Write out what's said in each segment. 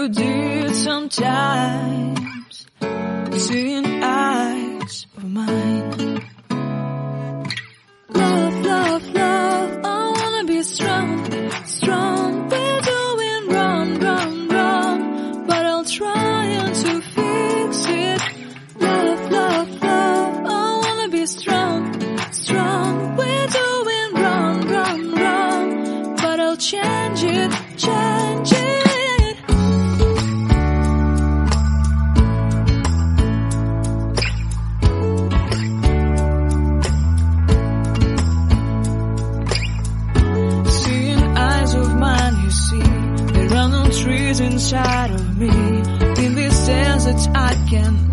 you do it sometimes. Sitting shadow me. In this desert I can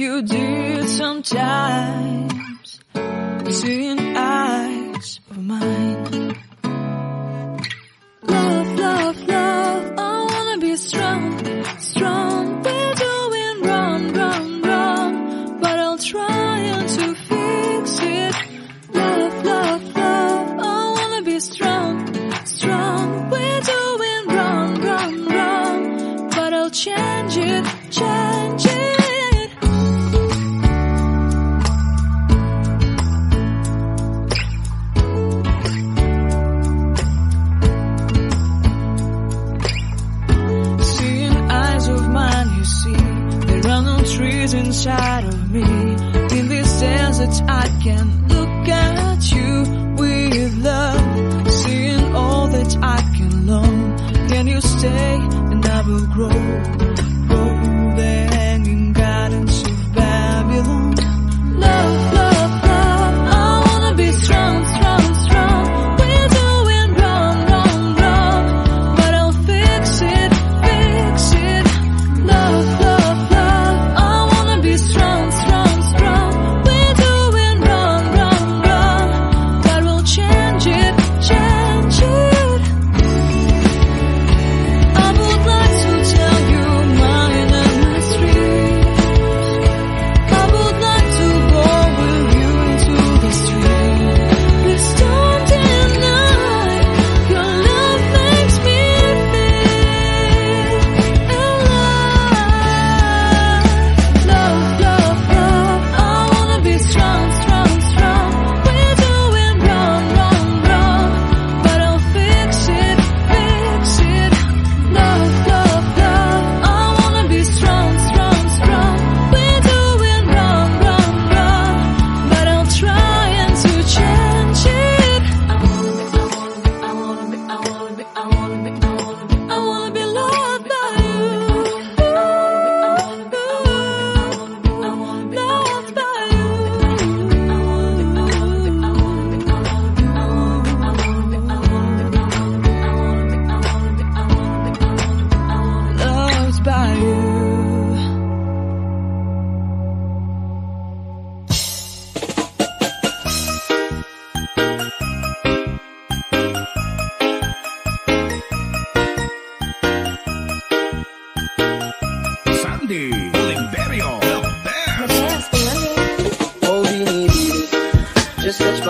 you do sometimes. Seeing inside of me. In this desert, I can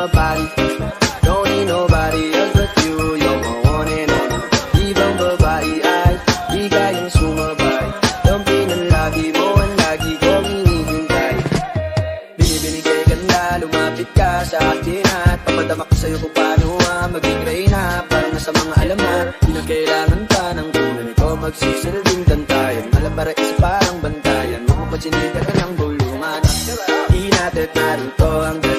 my. Don't need nobody else but you. You're my one and only. Ibang babae ay di kayang sumabay. Yung pinalagi mo ang lagi kong hinihintay. Binibini kay ganda, lumapit ka sa akin at ko paano ah, maging reyna. Parang nasa mga alam ah, na, di ng tunay ko magsisilbing kantayan. Alam para isa parang bantayan. Makupatsinigan ka ng bulungan. Inatid na rito ang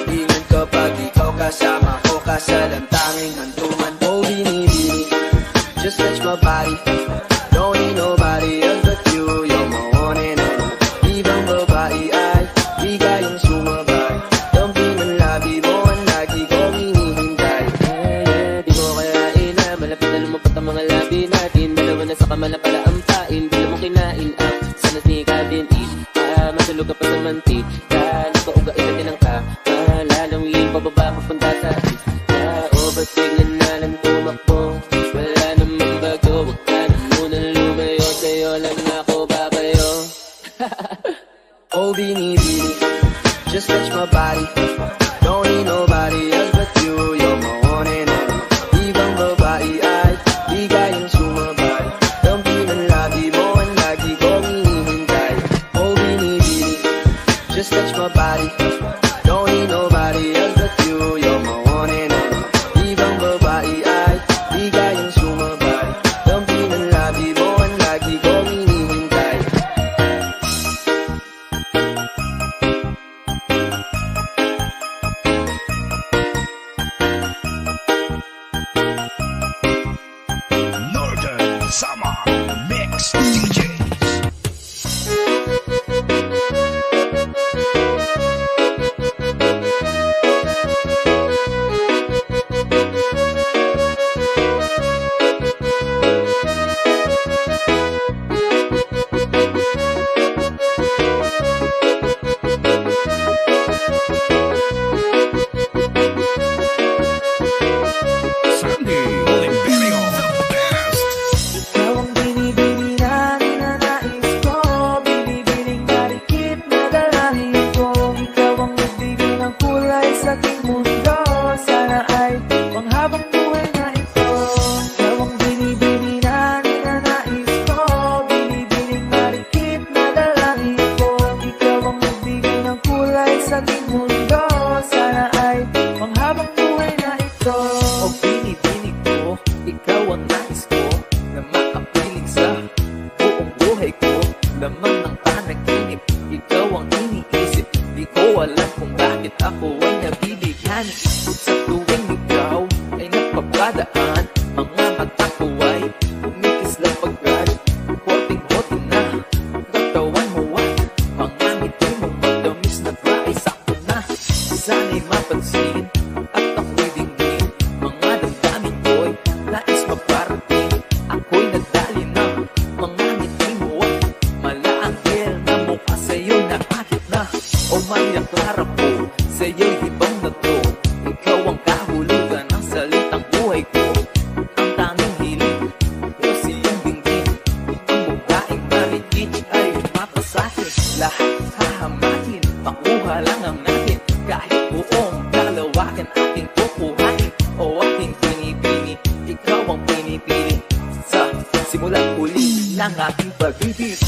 Just touch my body, don't need nobody else but you. lamang ng panaginip Ikaw ang BBB.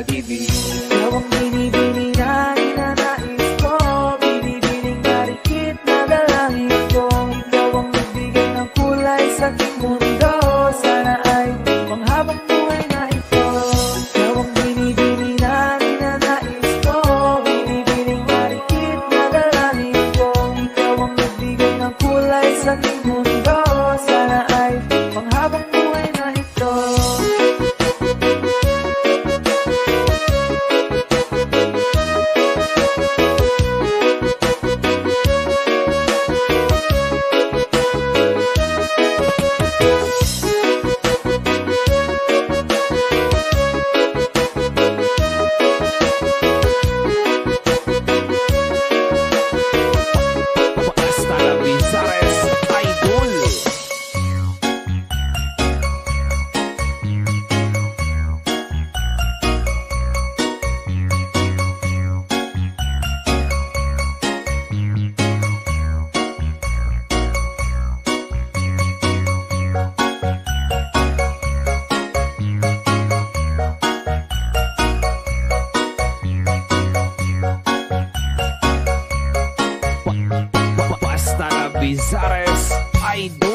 Bibi Ikaw ang binibini na ninanais ko. Binibining marikit na dalangin ko. Ikaw ang nagbigay ng kulay sa aking mundo. Sana ay panghabang buhay na ito. Ikaw ang binibini na ninanais ko. Binibining marikit na dalangin ko. Ikaw ang nagbigay ng kulay sa mundo. Sana ay panghabang buhay bizarres. I do